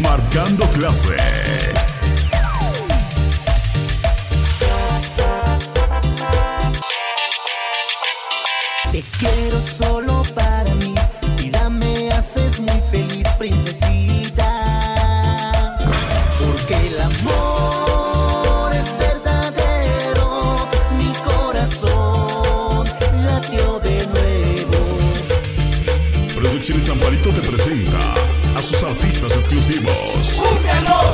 Marcando clase. Te quiero solo para mí, vida me haces muy feliz, princesita. Porque el amor es verdadero, mi corazón latió de nuevo. Producciones Amparito te presenta artistas exclusivos. ¡Búsquenlo!